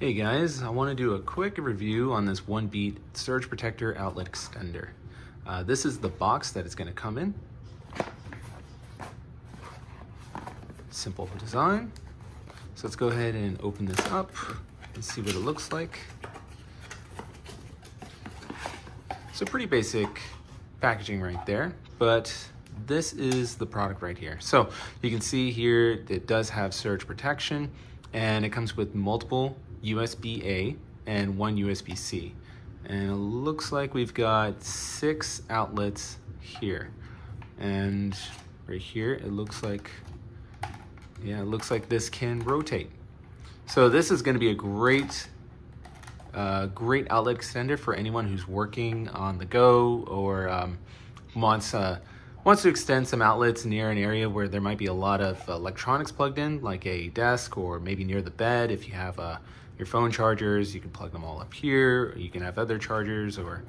Hey guys, I want to do a quick review on this OneBeat Surge Protector Outlet Extender. Uh, this is the box that it's going to come in. Simple design. So let's go ahead and open this up and see what it looks like. So pretty basic packaging right there, but this is the product right here. So you can see here it does have surge protection and it comes with multiple USB-A and one USB-C. And it looks like we've got six outlets here. And right here, it looks like, yeah, it looks like this can rotate. So this is gonna be a great, uh, great outlet extender for anyone who's working on the go or um, wants uh, wants to extend some outlets near an area where there might be a lot of electronics plugged in, like a desk or maybe near the bed if you have a your phone chargers, you can plug them all up here. You can have other chargers or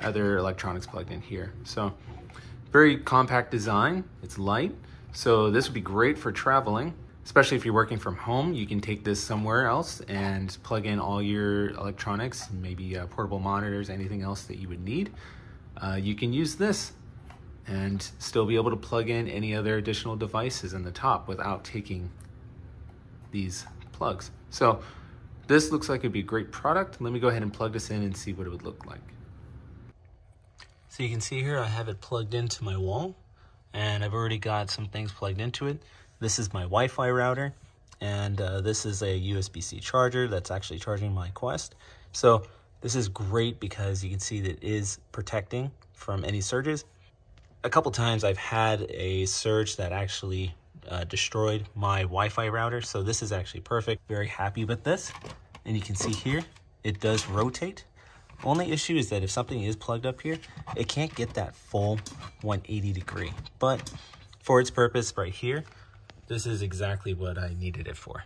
other electronics plugged in here. So very compact design, it's light. So this would be great for traveling, especially if you're working from home. You can take this somewhere else and plug in all your electronics, maybe uh, portable monitors, anything else that you would need. Uh, you can use this and still be able to plug in any other additional devices in the top without taking these plugs. So this looks like it'd be a great product. Let me go ahead and plug this in and see what it would look like. So you can see here I have it plugged into my wall and I've already got some things plugged into it. This is my Wi-Fi router and uh, this is a USB-C charger that's actually charging my Quest. So this is great because you can see that it is protecting from any surges. A couple times I've had a surge that actually uh, destroyed my Wi-Fi router. So this is actually perfect. Very happy with this. And you can see here, it does rotate. Only issue is that if something is plugged up here, it can't get that full 180 degree. But for its purpose right here, this is exactly what I needed it for.